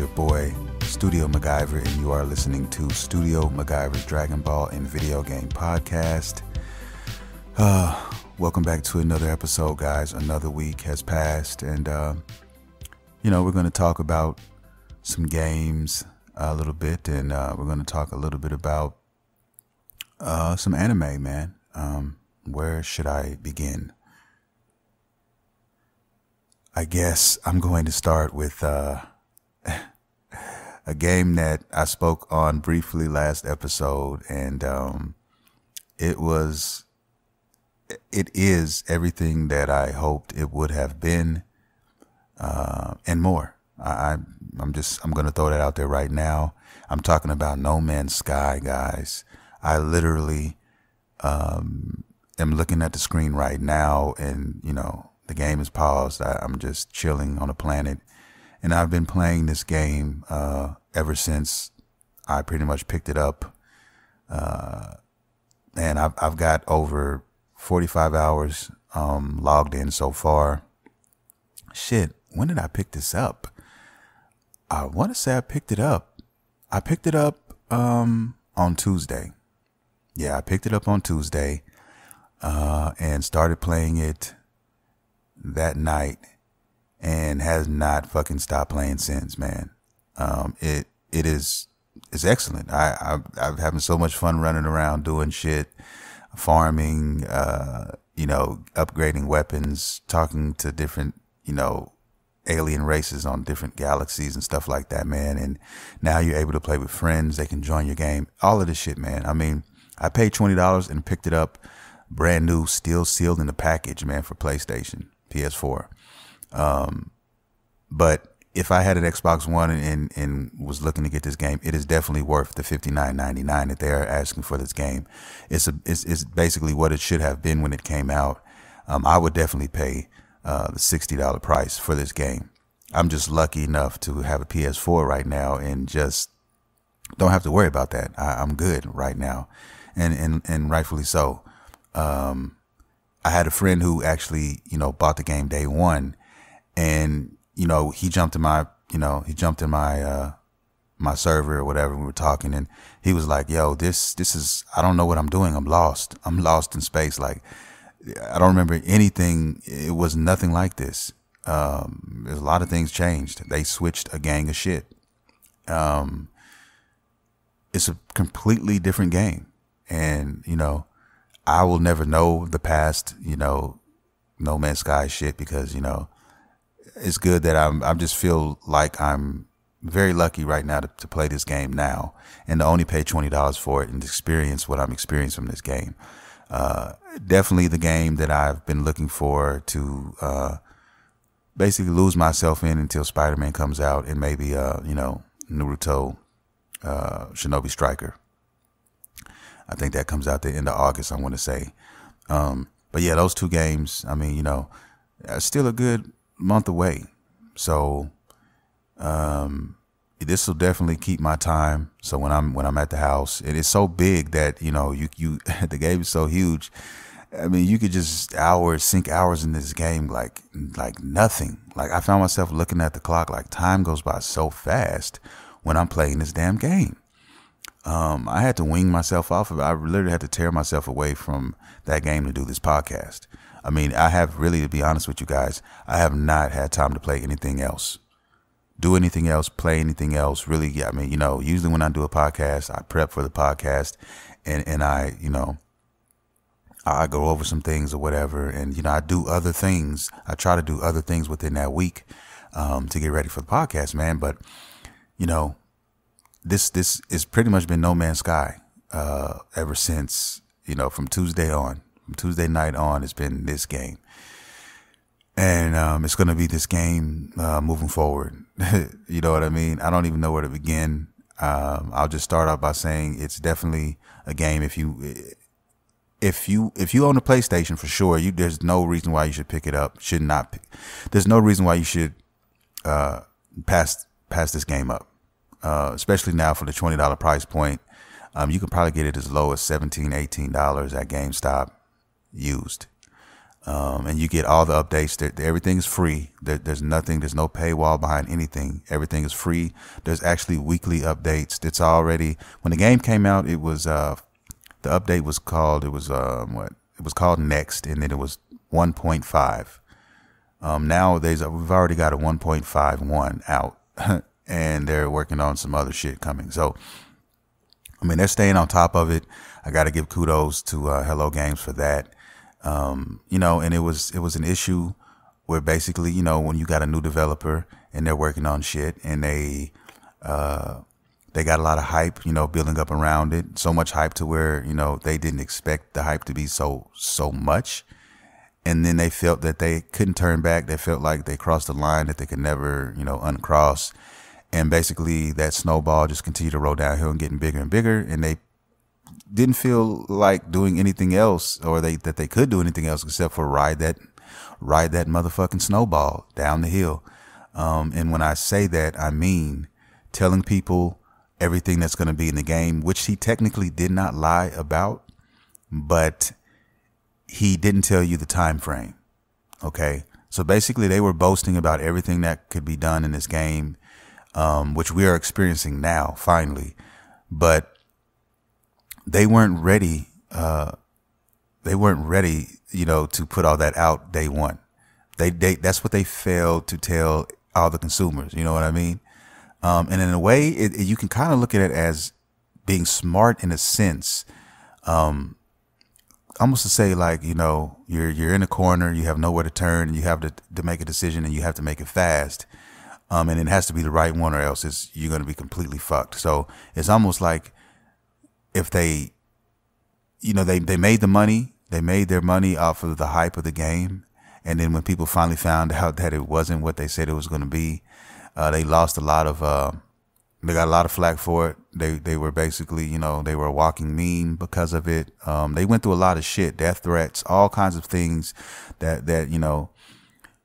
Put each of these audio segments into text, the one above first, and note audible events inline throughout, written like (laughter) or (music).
your boy, Studio Maguyver, and you are listening to Studio Maguyver's Dragon Ball and Video Game Podcast. Uh, welcome back to another episode, guys. Another week has passed, and, uh, you know, we're going to talk about some games a little bit, and uh, we're going to talk a little bit about uh, some anime, man. Um, where should I begin? I guess I'm going to start with uh, a game that I spoke on briefly last episode, and um, it was, it is everything that I hoped it would have been, uh, and more. I, I'm just, I'm going to throw that out there right now. I'm talking about No Man's Sky, guys. I literally um, am looking at the screen right now, and you know, the game is paused. I, am just chilling on a planet, and I've been playing this game uh, ever since I pretty much picked it up. Uh, and I've I've got over 45 hours um, logged in so far. Shit, when did I pick this up? I want to say I picked it up. I picked it up um, on Tuesday. Yeah, I picked it up on Tuesday uh, and started playing it that night and has not fucking stopped playing since, man. Um, it it is it's excellent. I, I I'm having so much fun running around doing shit, farming, uh, you know, upgrading weapons, talking to different, you know, alien races on different galaxies and stuff like that, man. And now you're able to play with friends. They can join your game. All of this shit, man. I mean, I paid twenty dollars and picked it up brand new, still sealed in the package, man, for PlayStation. PS4. Um, but if I had an Xbox One and, and was looking to get this game, it is definitely worth the fifty nine ninety nine that they are asking for this game. It's a it's, it's basically what it should have been when it came out. Um, I would definitely pay uh, the sixty dollar price for this game. I'm just lucky enough to have a PS4 right now and just don't have to worry about that. I, am good right now, and and and rightfully so. Um, I had a friend who actually, you know, bought the game day one and, you know, he jumped in my, you know, he jumped in my, uh, my server or whatever. We were talking and he was like, yo, this, this is, I don't know what I'm doing. I'm lost. I'm lost in space. Like, I don't remember anything. It was nothing like this. Um, there's a lot of things changed. They switched a gang of shit. Um, it's a completely different game. And, you know, I will never know the past, you know, No Man's Sky shit because, you know, it's good that I'm, I just feel like I'm very lucky right now to, to play this game now and to only pay $20 for it and experience what I'm experiencing from this game. Uh, definitely the game that I've been looking for to, uh, basically lose myself in until Spider-Man comes out and maybe, uh, you know, Naruto, uh, Shinobi Striker. I think that comes out the end of August, I want to say. Um, but yeah, those two games, I mean, you know, still a good month away. So, um, this will definitely keep my time. So when I'm, when I'm at the house, it is so big that, you know, you, you, (laughs) the game is so huge. I mean, you could just hours, sink hours in this game like, like nothing. Like I found myself looking at the clock, like time goes by so fast when I'm playing this damn game um, I had to wing myself off of it. I literally had to tear myself away from that game to do this podcast. I mean, I have really, to be honest with you guys, I have not had time to play anything else, do anything else, play anything else. Really, yeah, I mean, you know, usually when I do a podcast, I prep for the podcast and, and I, you know, I go over some things or whatever. And, you know, I do other things. I try to do other things within that week um, to get ready for the podcast, man. But, you know, this this is pretty much been No Man's Sky uh, ever since you know from Tuesday on, Tuesday night on. It's been this game, and um, it's going to be this game uh, moving forward. (laughs) you know what I mean? I don't even know where to begin. Um, I'll just start off by saying it's definitely a game. If you if you if you own a PlayStation for sure, you there's no reason why you should pick it up. Should not. Pick, there's no reason why you should uh, pass pass this game up uh, especially now for the $20 price point. Um, you can probably get it as low as $17, $18 at GameStop used. Um, and you get all the updates. There, everything is free. There, there's nothing. There's no paywall behind anything. Everything is free. There's actually weekly updates. It's already when the game came out. It was uh, the update was called. It was um, what? It was called Next, and then it was 1.5. Um, nowadays we've already got a 1.51 out, (laughs) and they're working on some other shit coming. So, I mean, they're staying on top of it. I got to give kudos to uh, Hello Games for that. Um, you know, and it was it was an issue where basically, you know, when you got a new developer and they're working on shit and they uh, they got a lot of hype, you know, building up around it. So much hype to where you know they didn't expect the hype to be so so much, and then they felt that they couldn't turn back. They felt like they crossed the line that they could never, you know, uncross. And basically, that snowball just continued to roll downhill and getting bigger and bigger. And they didn't feel like doing anything else or they that they could do anything else except for ride that ride that motherfucking snowball down the hill. Um, and when I say that, I mean telling people everything that's going to be in the game, which he technically did not lie about, but he didn't tell you the time frame. Okay. So basically they were boasting about everything that could be done in this game, um, which we are experiencing now, finally. But they weren't ready. Uh, they weren't ready, you know, to put all that out day one. They, they, that's what they failed to tell all the consumers. You know what I mean? Um, and in a way, it, it, you can kind of look at it as being smart in a sense. Um, almost to say like, you know, you're, you're in a corner, you have nowhere to turn and you have to, to make a decision and you have to make it fast. Um, and it has to be the right one or else it's, you're going to be completely fucked. So it's almost like if they, you know, they, they made the money, they made their money off of the hype of the game. And then when people finally found out that it wasn't what they said it was going to be, uh, they lost a lot of, uh, they got a lot of flack for it. They, they were basically, you know, they were a walking meme because of it. Um, they went through a lot of shit, death threats, all kinds of things that, that, you know,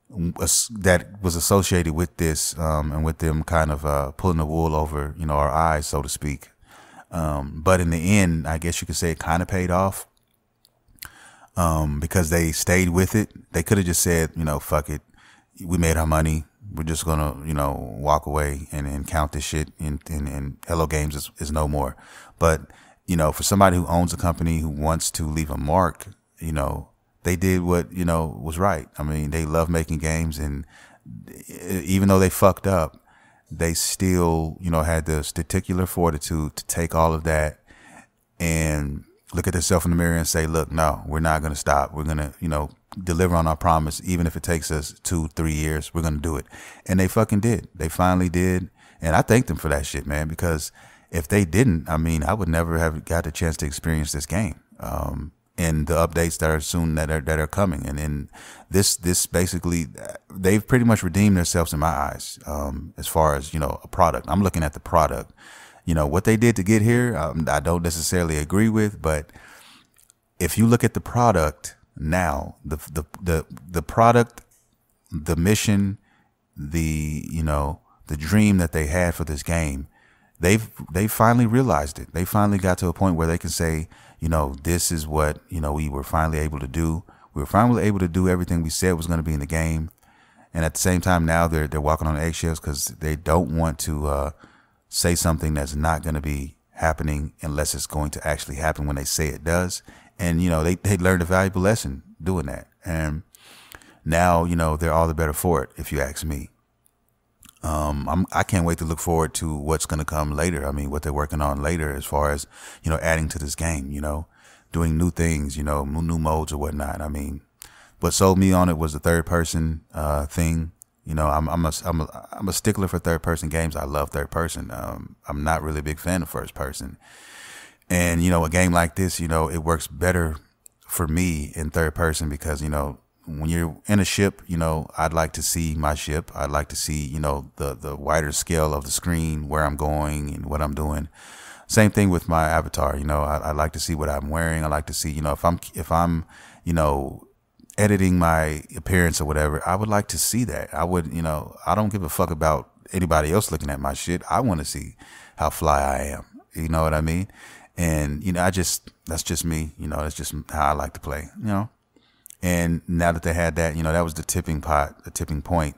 that was associated with this, um, and with them kind of, uh, pulling the wool over, you know, our eyes, so to speak. Um, but in the end, I guess you could say it kind of paid off. Um, because they stayed with it. They could have just said, you know, fuck it. We made our money. We're just going to, you know, walk away and, and count this shit and, and, and Hello Games is, is no more. But, you know, for somebody who owns a company who wants to leave a mark, you know, they did what, you know, was right. I mean, they love making games and even though they fucked up, they still, you know, had the staticular fortitude to take all of that and look at themselves in the mirror and say, look, no, we're not going to stop. We're going to, you know, deliver on our promise. Even if it takes us two, three years, we're going to do it. And they fucking did. They finally did. And I thank them for that shit, man, because if they didn't, I mean, I would never have got the chance to experience this game. Um, and the updates that are soon that are that are coming. And then this this basically they've pretty much redeemed themselves in my eyes um, as far as you know a product. I'm looking at the product. You know what they did to get here. Um, I don't necessarily agree with, but if you look at the product now, the the the the product, the mission, the you know the dream that they had for this game, they've they finally realized it. They finally got to a point where they can say you know, this is what, you know, we were finally able to do. We were finally able to do everything we said was going to be in the game. And at the same time, now they're, they're walking on eggshells because they don't want to, uh, say something that's not going to be happening unless it's going to actually happen when they say it does. And, you know, they, they learned a valuable lesson doing that. And now, you know, they're all the better for it, if you ask me. Um, I'm, I can't wait to look forward to what's going to come later. I mean, what they're working on later as far as, you know, adding to this game, you know, doing new things, you know, new modes or whatnot. I mean, what sold me on it was the third person, uh, thing. You know, I'm, I'm a, I'm a, I'm a stickler for third person games. I love third person. Um, I'm not really a big fan of first person. And, you know, a game like this, you know, it works better for me in third person because, you know, when you're in a ship, you know, I'd like to see my ship. I'd like to see, you know, the, the wider scale of the screen, where I'm going and what I'm doing. Same thing with my avatar. You know, I, I like to see what I'm wearing. I like to see, you know, if I'm, if I'm, you know, editing my appearance or whatever, I would like to see that. I would, you know, I don't give a fuck about anybody else looking at my shit. I want to see how fly I am. You know what I mean? And, you know, I just, that's just me. You know, that's just how I like to play, you know? And now that they had that, you know, that was the tipping pot, the tipping point,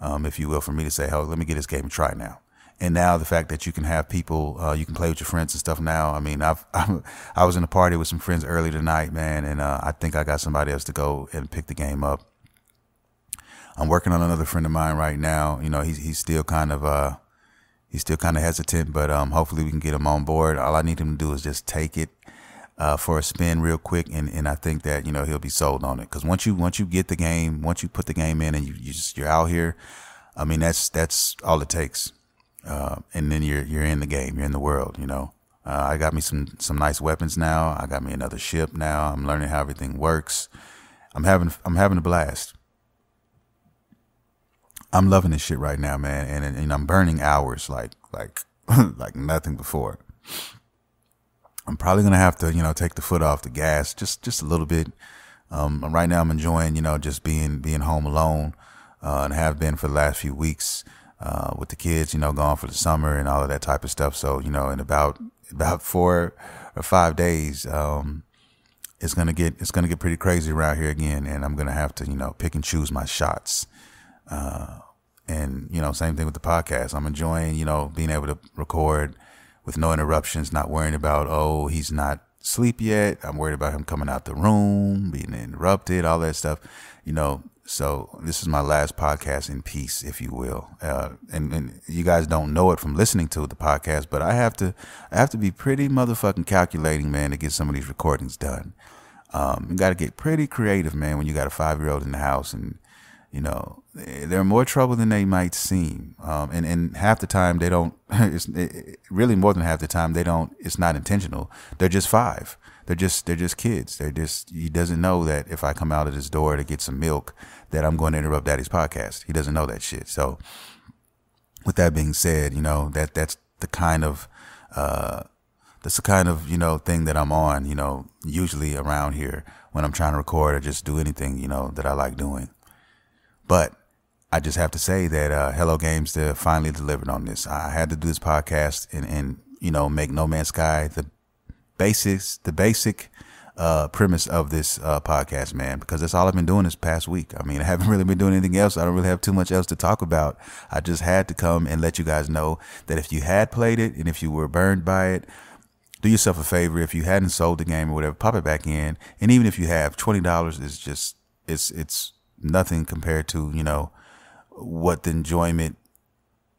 um, if you will, for me to say, "Oh, let me get this game and try now." And now the fact that you can have people, uh, you can play with your friends and stuff. Now, I mean, I've (laughs) I'm, i was in a party with some friends early tonight, man, and uh, I think I got somebody else to go and pick the game up. I'm working on another friend of mine right now. You know, he's he's still kind of uh, he's still kind of hesitant, but um, hopefully we can get him on board. All I need him to do is just take it uh, for a spin real quick, and, and I think that you know he'll be sold on it. Because once you once you get the game, once you put the game in, and you, you just you're out here, I mean that's that's all it takes, uh, and then you're you're in the game, you're in the world. You know, uh, I got me some some nice weapons now. I got me another ship now. I'm learning how everything works. I'm having I'm having a blast. I'm loving this shit right now, man, and and I'm burning hours like like (laughs) like nothing before. I'm probably gonna have to, you know, take the foot off the gas just just a little bit. Um, right now, I'm enjoying, you know, just being being home alone, uh, and have been for the last few weeks uh, with the kids, you know, gone for the summer and all of that type of stuff. So, you know, in about about four or five days, um, it's gonna get it's gonna get pretty crazy around here again, and I'm gonna have to, you know, pick and choose my shots. Uh, and you know, same thing with the podcast. I'm enjoying, you know, being able to record with no interruptions, not worrying about, oh, he's not asleep yet. I'm worried about him coming out the room, being interrupted, all that stuff, you know. So this is my last podcast in peace, if you will. Uh, and, and you guys don't know it from listening to the podcast, but I have to, I have to be pretty motherfucking calculating, man, to get some of these recordings done. Um, you got to get pretty creative, man, when you got a five year old in the house and you know, they're more trouble than they might seem. Um, and, and half the time they don't, (laughs) it's it, really more than half the time they don't, it's not intentional. They're just five. They're just, they're just kids. They're just, he doesn't know that if I come out of this door to get some milk, that I'm going to interrupt daddy's podcast. He doesn't know that shit. So with that being said, you know, that, that's the kind of, uh, that's the kind of, you know, thing that I'm on, you know, usually around here when I'm trying to record or just do anything, you know, that I like doing. But I just have to say that uh, Hello Games they finally delivered on this. I had to do this podcast and, and you know make No Man's Sky the basics, the basic uh, premise of this uh, podcast, man, because that's all I've been doing this past week. I mean, I (laughs) haven't really been doing anything else. I don't really have too much else to talk about. I just had to come and let you guys know that if you had played it and if you were burned by it, do yourself a favor. If you hadn't sold the game or whatever, pop it back in. And even if you have, twenty dollars is just it's it's nothing compared to, you know, what the enjoyment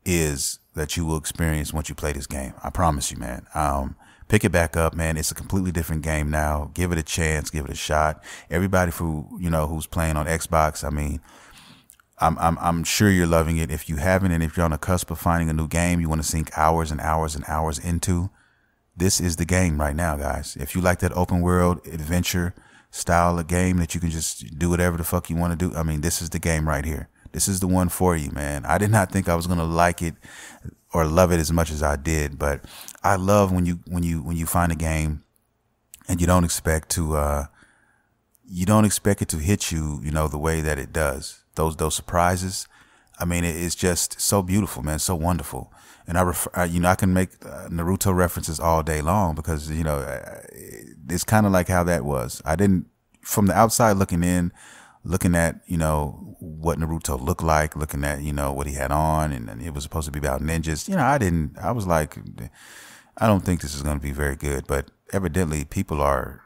is that you will experience once you play this game. I promise you, man. Um, pick it back up, man. It's a completely different game now. Give it a chance, give it a shot. Everybody who, you know, who's playing on Xbox, I mean, I'm, I'm, I'm sure you're loving it. If you haven't, and if you're on the cusp of finding a new game you want to sink hours and hours and hours into, this is the game right now, guys. If you like that open world adventure, style of game that you can just do whatever the fuck you want to do. I mean, this is the game right here. This is the one for you, man. I did not think I was gonna like it or love it as much as I did, but I love when you when you when you find a game and you don't expect to uh you don't expect it to hit you, you know, the way that it does. Those those surprises. I mean, it's just so beautiful, man. So wonderful. And I, refer, you know, I can make uh, Naruto references all day long because you know it's kind of like how that was. I didn't, from the outside looking in, looking at, you know, what Naruto looked like, looking at, you know, what he had on, and, and it was supposed to be about ninjas. You know, I didn't, I was like, I don't think this is going to be very good, but evidently people are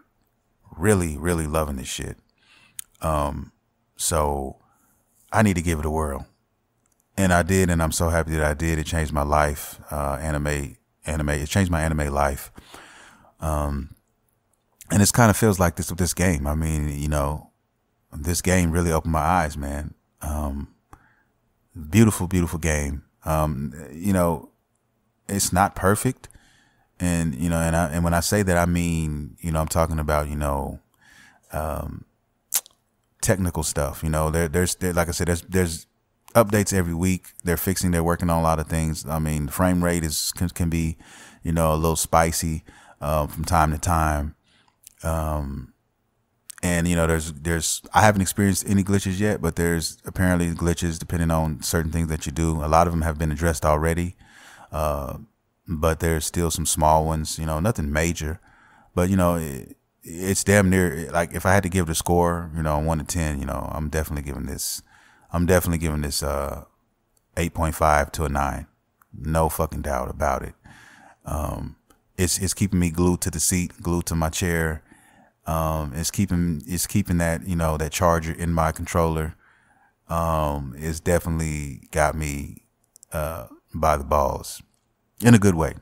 really, really loving this shit. Um, so I need to give it a whirl. And I did, and I'm so happy that I did. It changed my life. Uh, anime, anime, it changed my anime life. Um, and it kind of feels like this with this game. I mean, you know, this game really opened my eyes, man. Um, beautiful, beautiful game. Um, you know, it's not perfect, and you know, and I, and when I say that, I mean, you know, I'm talking about, you know, um, technical stuff. You know, there, there's, there, like I said, there's, there's updates every week. They're fixing, they're working on a lot of things. I mean, frame rate is can, can be, you know, a little spicy uh, from time to time. Um, and you know, there's there's I haven't experienced any glitches yet, but there's apparently glitches depending on certain things that you do. A lot of them have been addressed already, uh, but there's still some small ones. You know, nothing major, but you know, it, it's damn near like if I had to give the score, you know, one to ten, you know, I'm definitely giving this, I'm definitely giving this uh, eight point five to a nine, no fucking doubt about it. Um, it's it's keeping me glued to the seat, glued to my chair. Um, it's keeping it's keeping that you know that charger in my controller. Um, it's definitely got me uh, by the balls in a good way.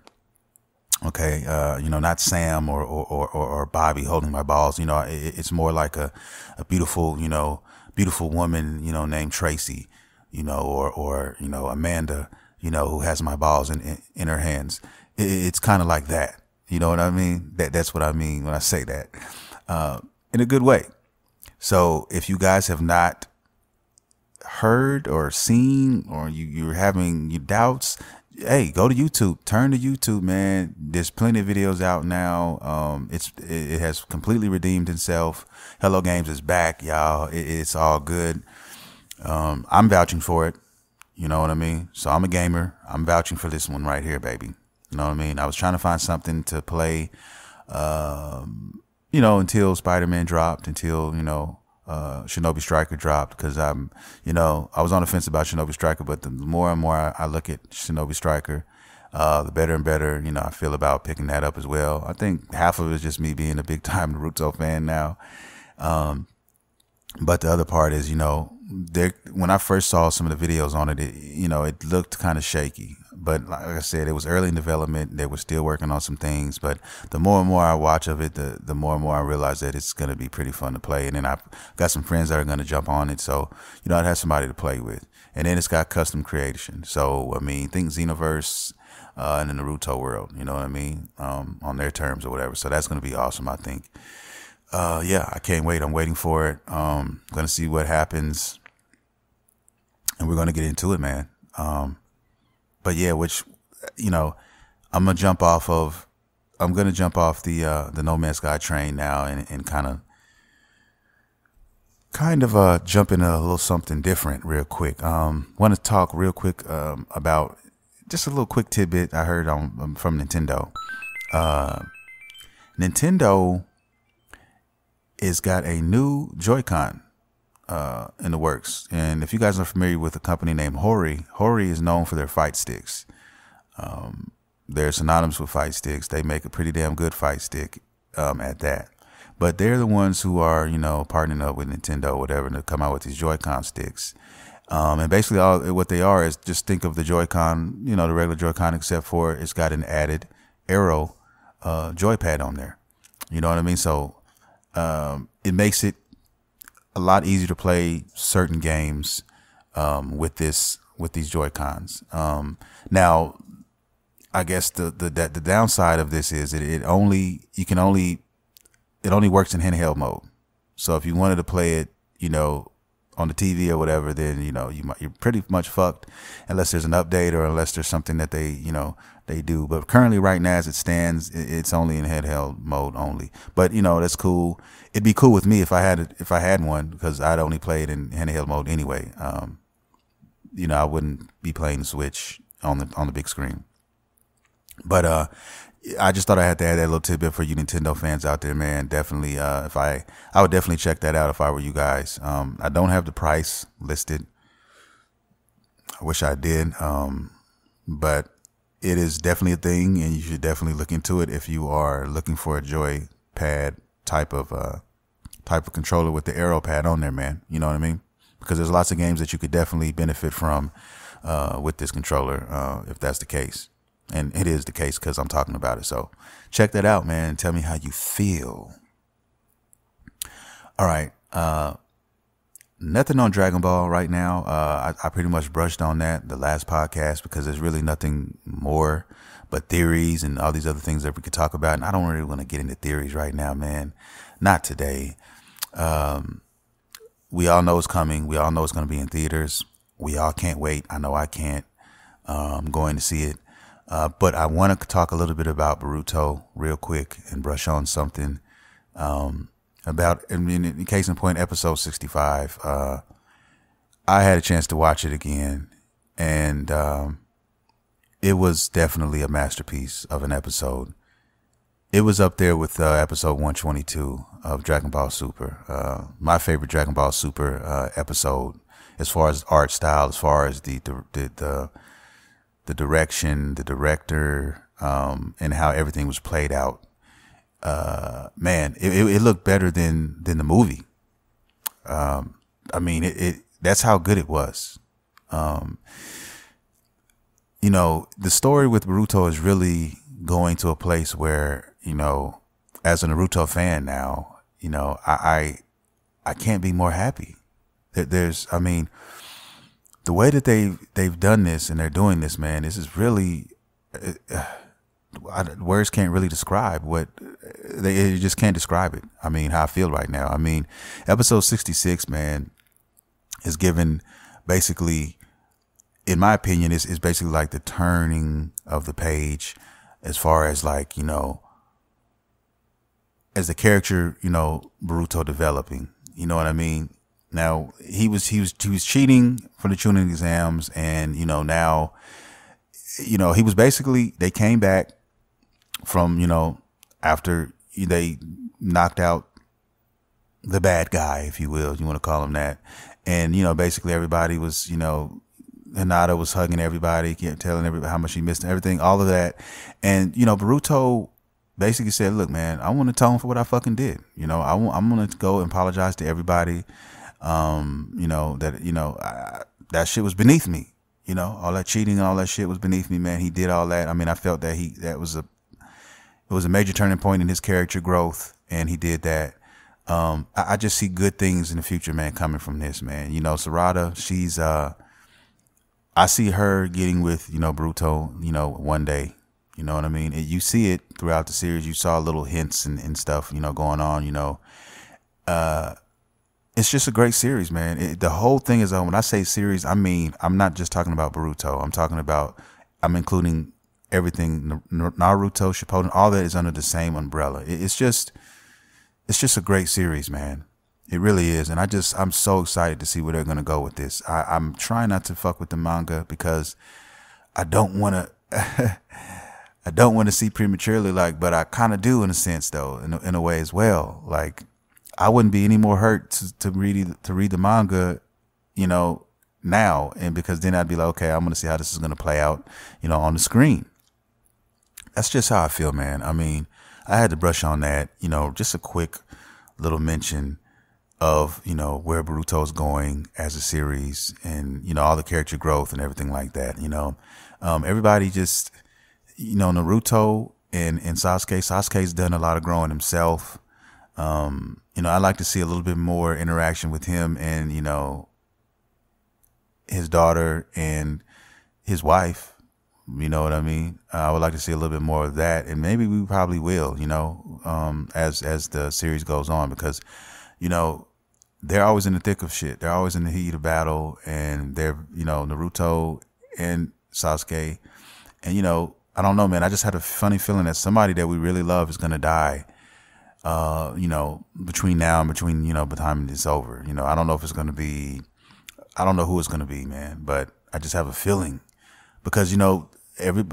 Okay, uh, you know, not Sam or, or, or, or Bobby holding my balls. You know, it, it's more like a, a beautiful, you know, beautiful woman, you know, named Tracy, you know, or, or, you know, Amanda, you know, who has my balls in, in, in her hands. It, it's kind of like that. You know what I mean? That, that's what I mean when I say that, uh, in a good way. So if you guys have not heard or seen or you, you're having your doubts, hey, go to YouTube. Turn to YouTube, man. There's plenty of videos out now. Um, it's it, has completely redeemed itself. Hello Games is back, y'all. It, it's all good. Um, I'm vouching for it. You know what I mean? So I'm a gamer. I'm vouching for this one right here, baby. You know what I mean? I was trying to find something to play, um, you know, until Spider Man dropped, until you know uh, Shinobi Striker dropped because I'm, you know, I was on the fence about Shinobi Striker, but the more and more I, I look at Shinobi Striker, uh, the better and better, you know, I feel about picking that up as well. I think half of it is just me being a big time Naruto fan now. Um, but the other part is, you know, there, when I first saw some of the videos on it, it you know, it looked kind of shaky but like I said, it was early in development. They were still working on some things. But the more and more I watch of it, the the more and more I realize that it's going to be pretty fun to play. And then I've got some friends that are going to jump on it, so you know I'd have somebody to play with. And then it's got custom creation. So I mean, think Xenoverse uh, in the Naruto world. You know what I mean? Um, on their terms or whatever. So that's going to be awesome. I think. Uh, yeah, I can't wait. I'm waiting for it. Um, going to see what happens, and we're going to get into it, man. Um, but yeah, which you know, I'm gonna jump off of. I'm gonna jump off the uh, the No Man's Sky train now and, and kind of kind of uh jump into a little something different real quick. Um, want to talk real quick um, about just a little quick tidbit I heard on um, from Nintendo. Uh, Nintendo is got a new Joy-Con uh, in the works. And if you guys are familiar with a company named Hori, Hori is known for their fight sticks. Um, they're synonymous with fight sticks. They make a pretty damn good fight stick um, at that. But they're the ones who are, you know, partnering up with Nintendo, or whatever, to come out with these Joy-Con sticks. Um, and basically, all what they are is just think of the Joy-Con, you know, the regular Joy-Con, except for it's got an added arrow uh, joypad on there. You know what I mean? So um, it makes it a lot easier to play certain games um, with this with these Joy Cons. Um, now, I guess the the the downside of this is it, it only you can only it only works in handheld mode. So if you wanted to play it, you know, on the TV or whatever, then you know you might, you're pretty much fucked unless there's an update or unless there's something that they you know they do. But currently, right now as it stands, it's only in handheld mode only. But you know that's cool. It'd be cool with me if I had it, if I had one because I'd only play it in handheld mode anyway. Um, you know I wouldn't be playing Switch on the on the big screen. But uh, I just thought I had to add that little tidbit for you Nintendo fans out there, man. Definitely, uh, if I, I would definitely check that out if I were you guys. Um, I don't have the price listed. I wish I did. Um, but it is definitely a thing, and you should definitely look into it if you are looking for a joy pad type of uh, type of controller with the arrow pad on there, man. You know what I mean? Because there's lots of games that you could definitely benefit from uh, with this controller uh, if that's the case, and it is the case because I'm talking about it. So check that out, man. Tell me how you feel. All right. Nothing on Dragon Ball right now. Uh, I, I, pretty much brushed on that the last podcast because there's really nothing more but theories and all these other things that we could talk about. And I don't really want to get into theories right now, man. Not today. Um, we all know it's coming. We all know it's going to be in theaters. We all can't wait. I know I can't. Um, going to see it. Uh, but I want to talk a little bit about Boruto real quick and brush on something. Um, about in, in case in point episode 65 uh, i had a chance to watch it again and um, it was definitely a masterpiece of an episode it was up there with uh, episode 122 of Dragon Ball Super. Uh, my favorite Dragon Ball Super uh, episode, as far as art style, as far as the the the, the, the direction, the director, um, and how everything was played out. Uh, man, it, it, looked better than than the movie. Um, I mean, it, it that's how good it was. Um, you know, the story with Boruto is really going to a place where, you know, as a Naruto fan now, you know, I, I, I can't be more happy. That There's, I mean, the way that they they've done this and they're doing this, man, this is really uh, words can't really describe what they just can't describe it. I mean, how I feel right now. I mean, episode sixty six, man, is given basically, in my opinion, is is basically like the turning of the page, as far as like you know, as the character, you know, Boruto developing. You know what I mean? Now he was he was he was cheating for the Chunin exams, and you know now, you know he was basically they came back from you know after they knocked out the bad guy, if you will, you want to call him that, and you know basically everybody was you know Hinata was hugging everybody, telling everybody how much he missed everything, all of that, and you know Boruto basically said, "Look, man, I want to atone for what I fucking did. You know, I want, I'm gonna go and apologize to everybody. Um, you know that you know I, that shit was beneath me. You know, all that cheating and all that shit was beneath me, man. He did all that. I mean, I felt that he that was a it was a major turning point in his character growth, and he did that. Um, I, I just see good things in the future, man, coming from this, man. You know, Sarada, she's uh I see her getting with, you know, Boruto, you know, one day. You know what I mean? You see it throughout the series. You saw little hints and, and stuff, you know, going on, you know. Uh, it's just a great series, man. It, the whole thing is, uh, when I say series, I mean, I'm not just talking about Boruto. I'm talking about, I'm including everything, Naruto, Shippuden, all that is under the same umbrella. It's just, it's just a great series, man. It really is. And I just, I'm so excited to see where they're going to go with this. I, I'm trying not to fuck with the manga because I don't want to. (laughs) I don't want to see prematurely, like, but I kind of do in a sense, though, in a, in a way as well. Like, I wouldn't be any more hurt to, to read to read the manga, you know, now, and because then I'd be like, okay, I'm gonna see how this is gonna play out, you know, on the screen. That's just how I feel, man. I mean, I had to brush on that, you know, just a quick little mention of you know where Boruto's going as a series, and you know all the character growth and everything like that. You know, um, everybody just you know, Naruto and, and Sasuke, Sasuke's done a lot of growing himself. Um, you know, I like to see a little bit more interaction with him and, you know, his daughter and his wife. You know what I mean? I would like to see a little bit more of that, and maybe we probably will. You know, um, as as the series goes on, because you know they're always in the thick of shit. They're always in the heat of battle, and they're you know Naruto and Sasuke, and you know I don't know, man. I just had a funny feeling that somebody that we really love is gonna die. Uh, you know, between now and between you know, the time it's over. You know, I don't know if it's gonna be. I don't know who it's gonna be, man. But I just have a feeling because you know, every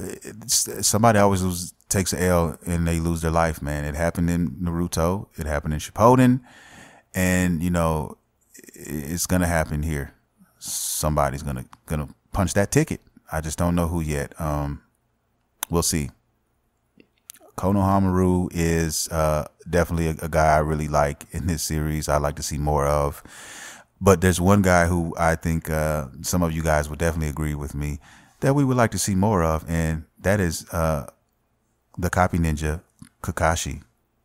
somebody always takes an L and they lose their life, man. It happened in Naruto. It happened in Shippuden, and you know, it's gonna happen here. Somebody's gonna gonna punch that ticket. I just don't know who yet. Um, we'll see. Konohamaru is uh, definitely a, a, guy I really like in this series. I'd like to see more of. But there's one guy who I think uh, some of you guys would definitely agree with me that we would like to see more of, and that is uh, the copy ninja Kakashi.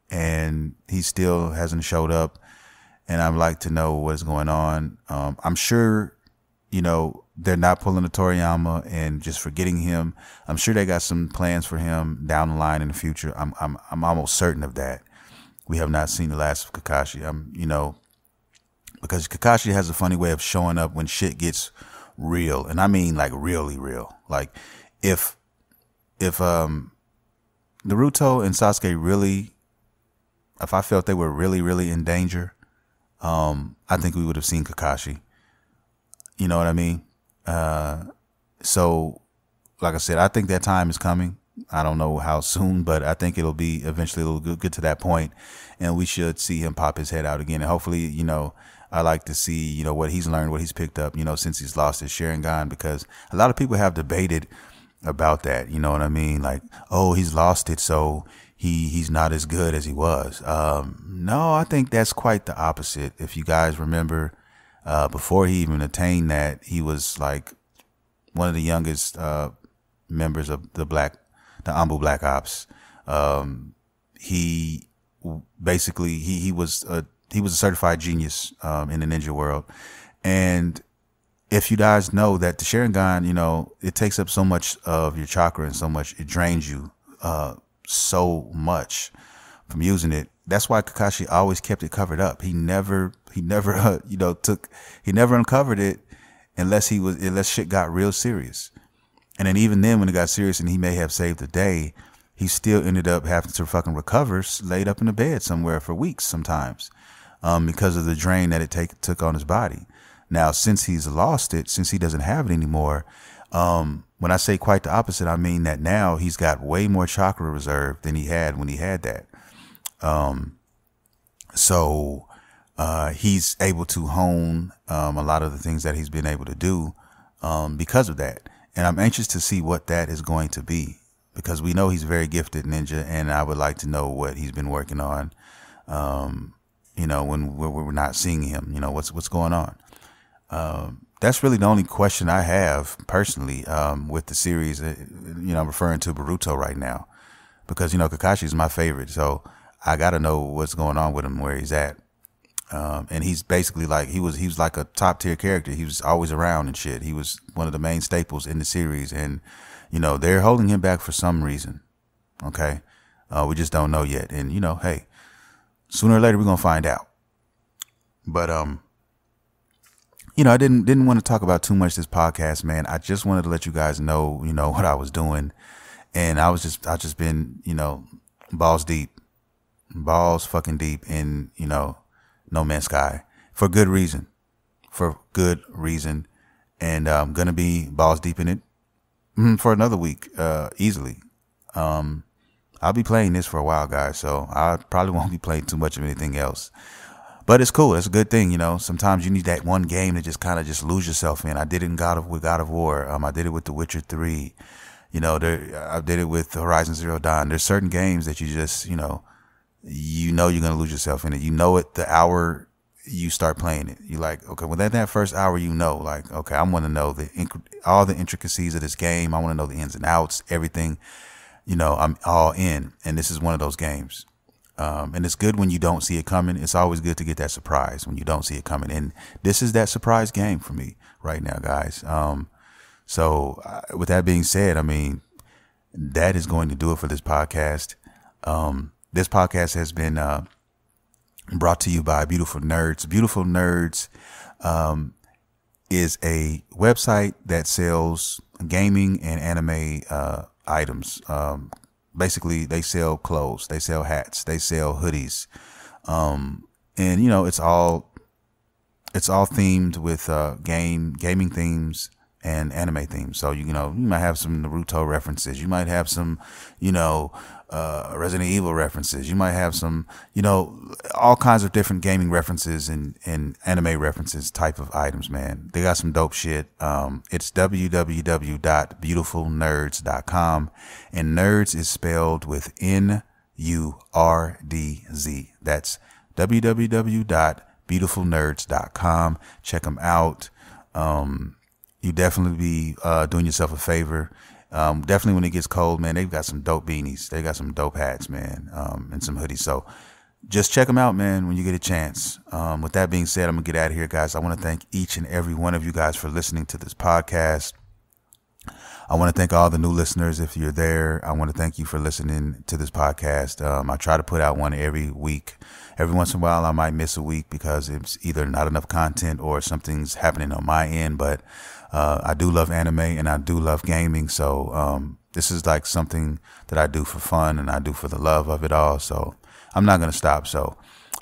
And he still hasn't showed up, and I'd like to know what's going on. Um, I'm sure, you know, they're not pulling a Toriyama and just forgetting him. I'm sure they got some plans for him down the line in the future. I'm I'm I'm almost certain of that. We have not seen the last of Kakashi. I'm you know because Kakashi has a funny way of showing up when shit gets real, and I mean like really real. Like if if um Naruto and Sasuke really, if I felt they were really really in danger, um, I think we would have seen Kakashi. You know what I mean? Uh, so, like I said, I think that time is coming. I don't know how (laughs) soon, but I think it'll be eventually it'll get to that point, and we should see him pop his head out again. And hopefully, you know, I like to see you know what he's learned, what he's picked up, you know, since he's lost his Sharingan, because a lot of people have debated about that. You know what I mean? Like, oh, he's lost it, so he he's not as good as he was. Um, no, I think that's quite the opposite. If you guys remember, uh, before he even attained that, he was like one of the youngest uh, members of the black, the Anbu Black Ops. Um, he basically he he was a he was a certified genius um, in the ninja world, and if you guys know that the Sharingan, you know, it takes up so much of your chakra and so much it drains you. Uh, so much from using it. That's why Kakashi always kept it covered up. He never, he never, (laughs) uh, you know, took, he never uncovered it unless he was, unless shit got real serious. And then even then, when it got serious and he may have saved the day, he still ended up having to fucking recover, laid up in the bed somewhere for weeks sometimes, um, because of the drain that it take, took on his body. Now, since he's lost it, since he doesn't have it anymore, um, when I say quite the opposite, I mean that now he's got way more chakra reserve than he had when he had that. Um, so uh, he's able to hone um, a lot of the things that he's been able to do um, because of that. And I'm anxious to see what that is going to be because we know he's very gifted ninja, and I would like to know what he's been working on. Um, you know, when we're, not seeing him, you know, what's what's going on. Um, that's really the only question I have personally um, with the series. Uh, you know, I'm referring to Boruto right now because you know Kakashi is my favorite, so I got to know what's going on with him, where he's at. Um, and he's basically like he was he was like a top tier character. He was always around and shit. He was one of the main staples in the series, and you know they're holding him back for some reason. Okay, uh, we just don't know yet. And you know, hey, sooner or later we're gonna find out. But um, you know, I didn't didn't want to talk about too much this podcast, man. I just wanted to let you guys know, you know, (laughs) what I was doing, and I was just I just been, you know, balls deep, balls fucking deep in, you know, No Man's Sky for good reason, for good reason, and I'm gonna be balls deep in it mm, for another week, uh, easily. Um, I'll be playing this for a while, guys, so I probably (laughs) won't be playing too much of anything else but it's cool. It's a good thing, you know. Sometimes you need that one game to just kind of just lose yourself in. I did it in God of with God of War. Um, I did it with The Witcher Three. You know, there I did it with Horizon Zero Dawn. There's certain games that you just, you know, you know you're gonna lose yourself in it. You know it the hour you start playing it. You're like, okay, within that first hour, you know, like, okay, I want to know the all the intricacies of this game. I want to know the ins and outs, everything. You know, I'm all in, and this is one of those games. Um, and it's good when you don't see it coming. It's always good to get that surprise when you don't see it coming. And this is that surprise game for me right now, guys. Um, so uh, with that being said, I mean, that is going to do it for this podcast. Um, this podcast has been, uh, brought to you by Beautiful Nerds. Beautiful Nerds, um, is a website that sells gaming and anime, uh, items, um, basically they sell clothes, they sell hats, they sell hoodies, um, and you know it's all it's all themed with uh, game gaming themes and anime themes. So you, you know you might have some Naruto references, you might have some you know uh, Resident Evil references. You might have some, you know, all kinds of different gaming references and, and anime references type of items, man. They got some dope shit. Um, it's www.beautifulnerdz.com and nerds is spelled with N U R D Z. That's www.beautifulnerdz.com. Check them out. Um, you definitely be uh, doing yourself a favor um, definitely when it gets cold, man, they've got some dope beanies. They got some dope hats, man, um, and some hoodies. So just check them out, man, when you get a chance. Um, with that being said, I'm going to get out of here, guys. I want to thank each and every one of you guys for listening to this podcast. I want to thank all the new listeners. If you're there, I want to thank you for listening to this podcast. Um, I try to put out one every week. Every once in a while, I might miss a week because it's either not enough content or something's happening on my end. But uh, I do love anime and I do love gaming. So um, this is like something that I do for fun and I do for the love of it all. So I'm not going to stop. So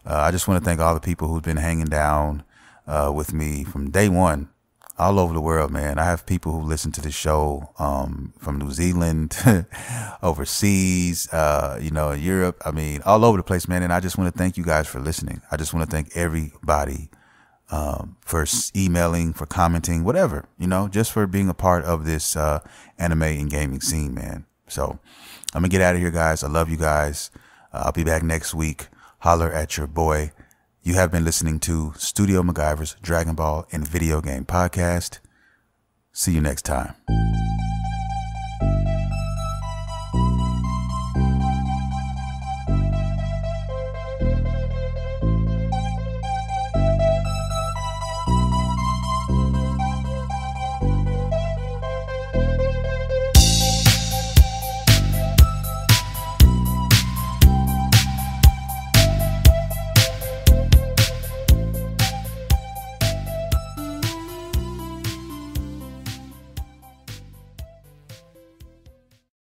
uh, I just want to thank all the people who've been hanging down uh, with me from day one all over the world, man. I have people who listen to the show um, from New Zealand, (laughs) overseas, uh, you know, Europe. I mean, all over the place, man. And I just want to thank you guys for listening. I just want to thank everybody um, for emailing, for commenting, whatever, you know, just for being a part of this uh, anime and gaming scene, man. So I'm going to get out of here, guys. I love you guys. Uh, I'll be back next week. Holler at your boy. You have been listening to Studio Maguyver's Dragon Ball and Video Game Podcast. See you next time.